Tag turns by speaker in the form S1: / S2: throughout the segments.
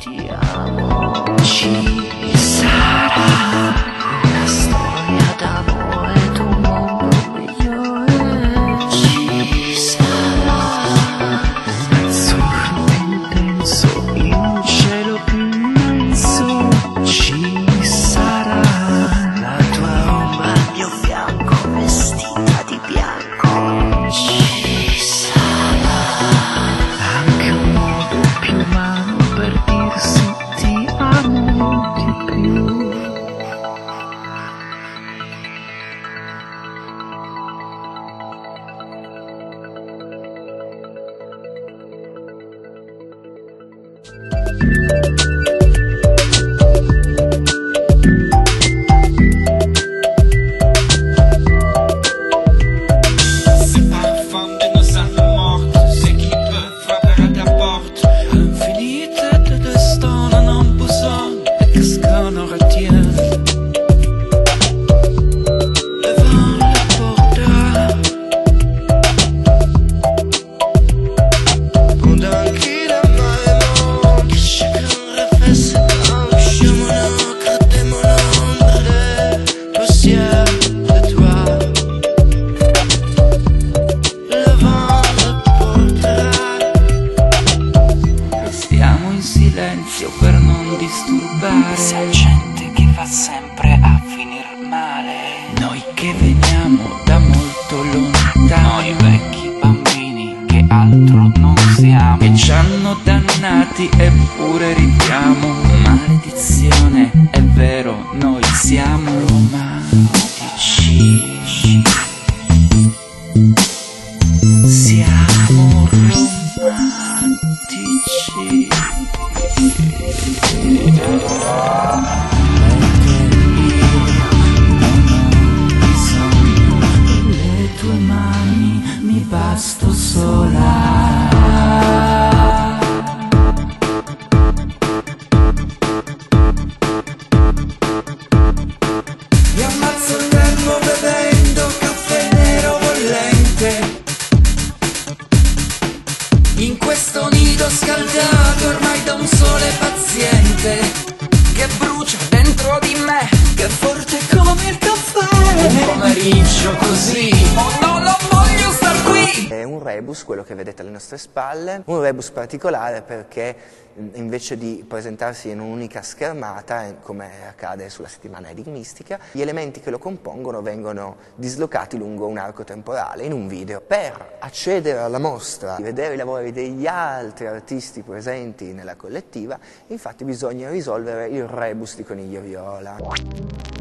S1: Ti amo,
S2: Non mi basto sola. Mi ammazzo
S3: rebus, quello che vedete alle nostre spalle, un rebus particolare perché invece di presentarsi in un'unica schermata, eh, come accade sulla settimana enigmistica, gli elementi che lo compongono vengono dislocati lungo un arco temporale in un video. Per accedere alla mostra, vedere i lavori degli altri artisti presenti nella collettiva, infatti bisogna risolvere il rebus di Coniglio Viola.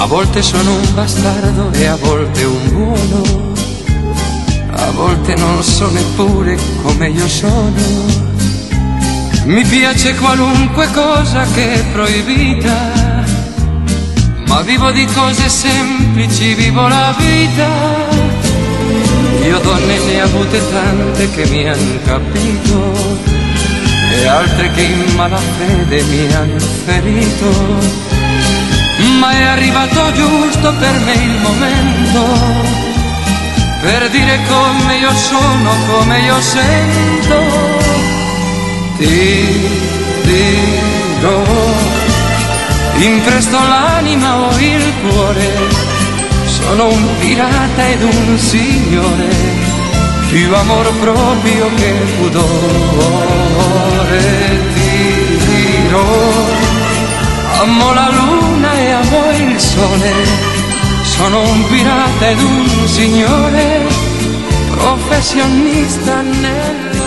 S4: A volte sono un bastardo e a volte un buono. A volte non so neppure come io sono. Mi piace qualunque cosa che è proibita. Ma vivo di cose semplici, vivo la vita. Io donne ne ho avute tante che mi hanno capito e altre che in malafede mi hanno ferito ma è arrivato giusto per me il momento per dire come io sono, come io sento. Ti dirò, impresto l'anima o il cuore, sono un pirata ed un signore, più amor proprio che pudore il sole, sono un pirata ed un signore, professionista nel